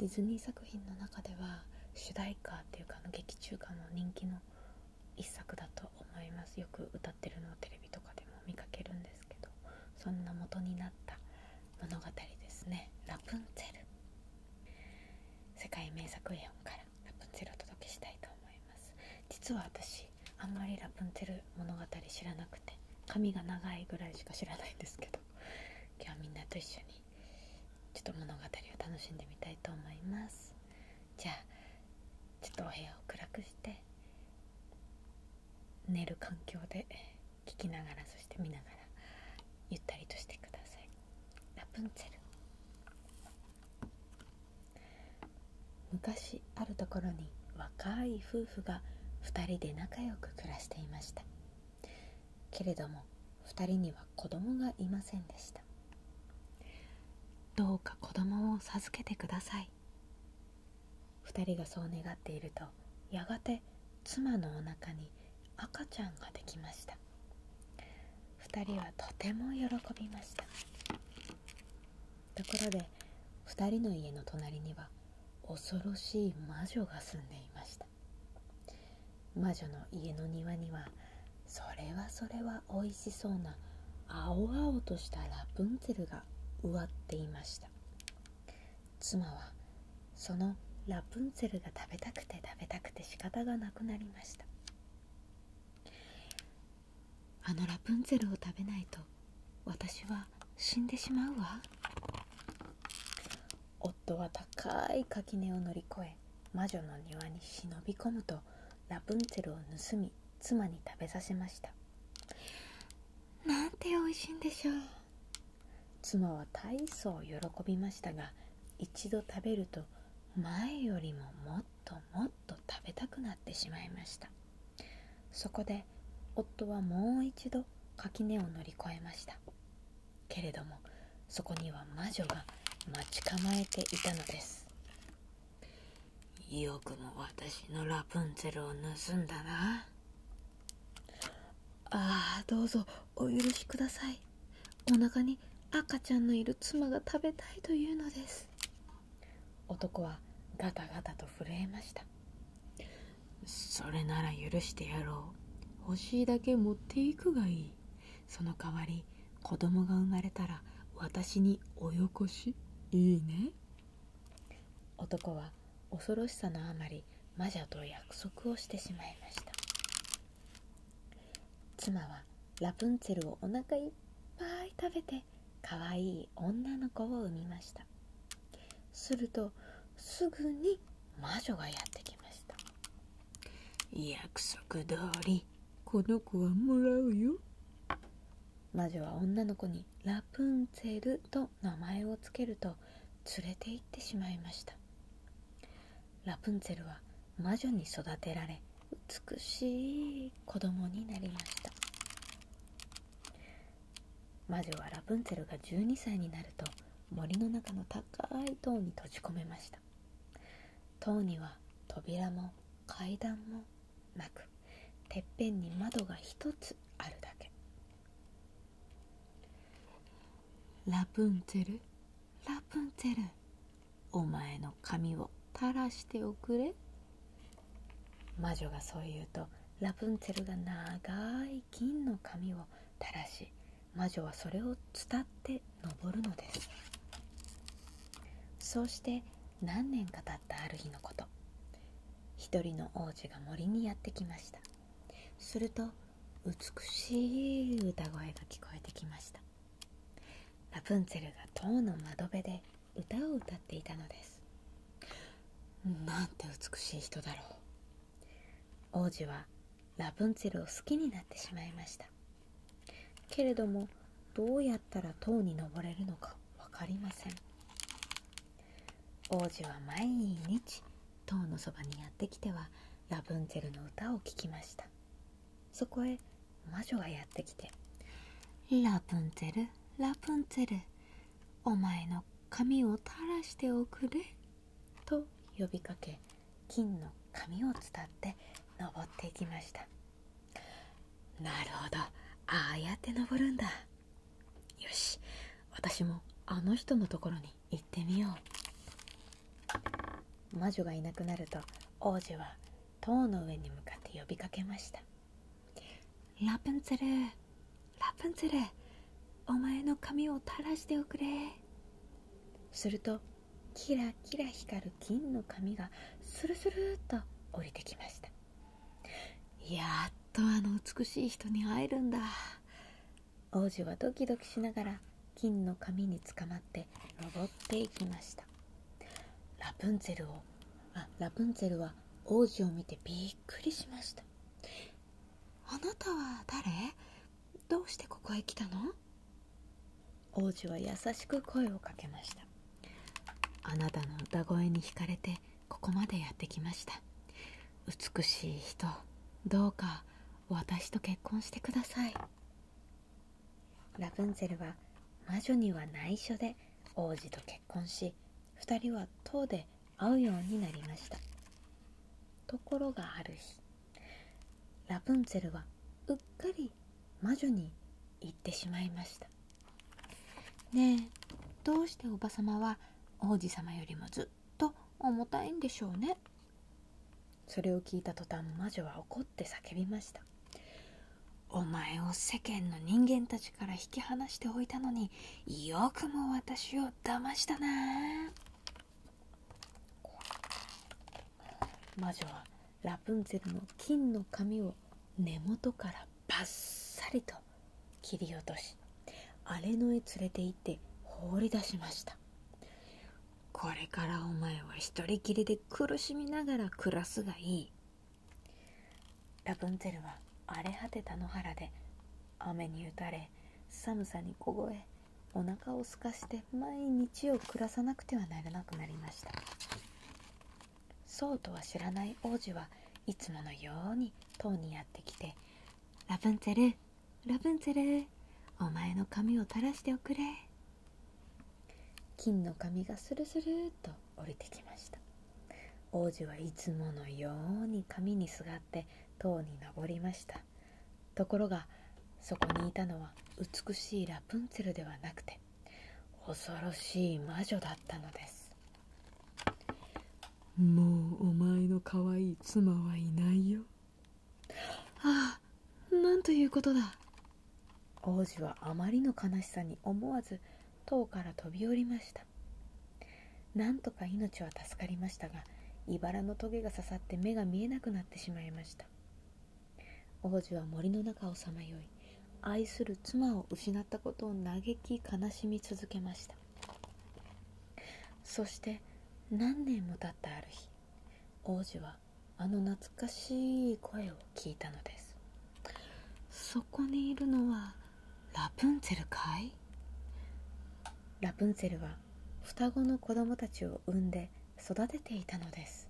ディズニー作品の中では主題歌っていうかあの劇中歌の人気の一作だと思います。よく歌ってるのをテレビとかでも見かけるんですけどそんな元になった物語ですねラプンツェル。世界名作絵本からラプンツェルをお届けしたいと思います。実は私あんまりラプンツェル物語知らなくて髪が長いぐらいしか知らないんですけど今日はみんなと一緒にちょっと物語を楽しんでみたいと思います。じゃあちょっとお部屋を暗くして寝る環境で聞きながらそして見ながらゆったりとしてください。ラプンツェル。昔あるところに若い夫婦が2人で仲良く暮らしていました。けれども2人には子供がいませんでした。どうか子供を授けてください。2人がそう願っているとやがて妻のお腹に赤ちゃんができました。2人はとても喜びました。ところで2人の家の隣には恐ろしい魔女が住んでいました。魔女の家の庭にはそれはそれはおいしそうな青々としたラプンツェルが植わっていました。妻はそのラプンツェルが食べたくて食べたくて仕方がなくなりました。あのラプンツェルを食べないと私は死んでしまうわ。夫は高い垣根を乗り越え魔女の庭に忍び込むとラプンツェルを盗み妻に食べさせました。なんて美味しいんでしょう。妻は大層喜びましたが一度食べると前よりももっともっと食べたくなってしまいました。そこで夫はもう一度垣根を乗り越えました。けれどもそこには魔女が待ち構えていたのです。よくも私のラプンツェルを盗んだな。ああどうぞお許しください。お腹に赤ちゃんのいる妻が食べたいというのです。男はガタガタと震えました。それなら許してやろう。欲しいだけ持っていくがいい。その代わり子供が生まれたら私におよこしいいね。男は恐ろしさのあまり魔女と約束をしてしまいました。妻はラプンツェルをお腹いっぱい食べてかわいい女の子を産みました。するとすぐに魔女がやってきました。約束通りこの子はもらうよ。魔女は女の子にラプンツェルと名前をつけると連れて行ってしまいました。ラプンツェルは魔女に育てられ美しい子供になりました魔女はラプンツェルが12歳になると森の中の高い塔に閉じ込めました。塔には扉も階段もなくてっぺんに窓が一つあるだけ。ラプンツェル？ラプンツェルお前の髪を垂らしておくれ。魔女がそう言うとラプンツェルが長い金の髪を垂らし魔女はそれを伝って登るのです。そうして何年か経ったある日のこと。一人の王子が森にやってきました。すると美しい歌声が聞こえてきました。ラプンツェルが塔の窓辺で歌を歌っていたのです。なんて美しい人だろう。王子はラプンツェルを好きになってしまいました。けれどもどうやったら塔に登れるのか分かりません。王子は毎日塔のそばにやってきてはラプンツェルの歌を聴きました。そこへ魔女がやってきて「ラプンツェルラプンツェルお前の髪を垂らしておくれ」と呼びかけ金の髪を伝って登っていきました。なるほど。ああやって登るんだ。よし私もあの人のところに行ってみよう。魔女がいなくなると王子は塔の上に向かって呼びかけました。ラプンツェルラプンツェルお前の髪を垂らしておくれ。するとキラキラ光る金の髪がスルスルっと降りてきました。やっとあの美しい人に会えるんだ。王子はドキドキしながら金の髪につかまって登っていきました。ラプンツェルをあラプンツェルは王子を見てびっくりしました。あなたは誰？どうしてここへ来たの？王子は優しく声をかけました。あなたの歌声に惹かれてここまでやってきました。美しい人どうか私と結婚してください。ラプンツェルは魔女には内緒で王子と結婚し2人は塔で会うようになりました。ところがある日ラプンツェルはうっかり魔女に言ってしまいました。ねえどうしておばさまは王子様よりもずっと重たいんでしょうね。それを聞いた途端魔女は怒って叫びましたお前を世間の人間たちから引き離しておいたのによくも私を騙したな。魔女はラプンツェルの金の髪を根元からバッサリと切り落とし荒れ野へ連れて行って放り出しました。これからお前は一人きりで苦しみながら暮らすがいい。ラプンツェルは荒れ果てた野原で雨に打たれ寒さに凍えお腹を空かして毎日を暮らさなくてはならなくなりました。そうとは知らない王子はいつものように塔にやってきて「ラプンツェルラプンツェルお前の髪を垂らしておくれ」金の髪がスルスルっと降りてきました。王子はいつものように髪にすがって塔に登りました。ところがそこにいたのは美しいラプンツェルではなくて恐ろしい魔女だったのです。もうお前の可愛い妻はいないよ。ああなんということだ。王子はあまりの悲しさに思わず塔から飛び降りました。なんとか命は助かりましたが茨のトゲが刺さって目が見えなくなってしまいました王子は森の中をさまよい愛する妻を失ったことを嘆き悲しみ続けました。そして何年も経ったある日王子はあの懐かしい声を聞いたのです。そこにいるのはラプンツェルかい？ラプンツェルは双子の子供たちを産んで育てていたのです。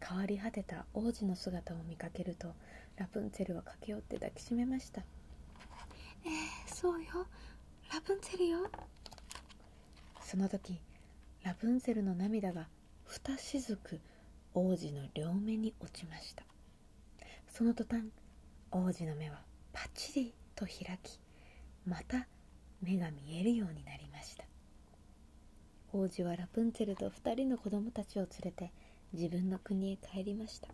変わり果てた王子の姿を見かけるとラプンツェルは駆け寄って抱きしめました。えー、そうよ。ラプンツェルよ。その時ラプンツェルの涙が二雫王子の両目に落ちました。その途端王子の目はパチリと開きまた目が見えるようになりました。王子はラプンツェルと2人の子供たちを連れて自分の国へ帰りました。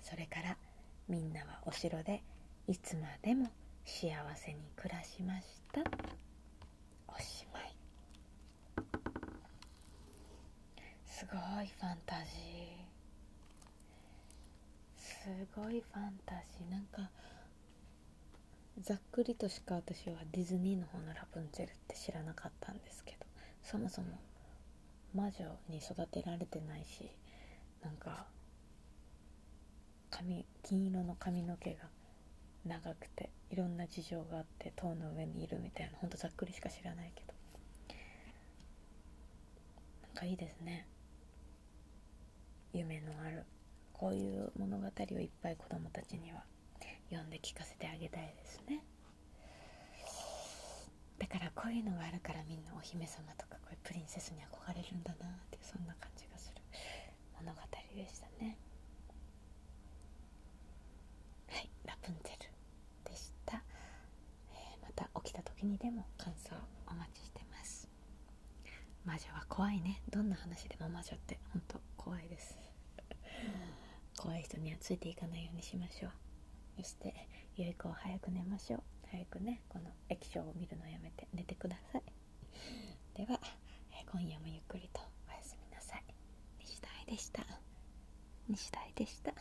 それからみんなはお城でいつまでも幸せに暮らしました。おしまい。すごいファンタジー。すごいファンタジー。なんかざっくりとしか私はディズニーの方のラプンツェルって知らなかったんですけどそもそも魔女に育てられてないしなんか髪金色の髪の毛が長くていろんな事情があって塔の上にいるみたいなほんとざっくりしか知らないけど。なんかいいですね。夢のある。こういう物語をいっぱい子供たちには読んで聞かせてあげたいですね。だからこういうのがあるからみんなお姫様とかこういうプリンセスに憧れるんだなってそんな感じがする物語でしたねはいラプンツェルでした、えー、また起きた時にでも感想お待ちしてます。魔女は怖いね。どんな話でも魔女って本当怖いです。怖い人にはついていかないようにしましょう。そして良い子は早く寝ましょう。早くねこの液晶を見るのやめて寝てください。では、今夜もゆっくりとおやすみなさい。西大でした。西大でした。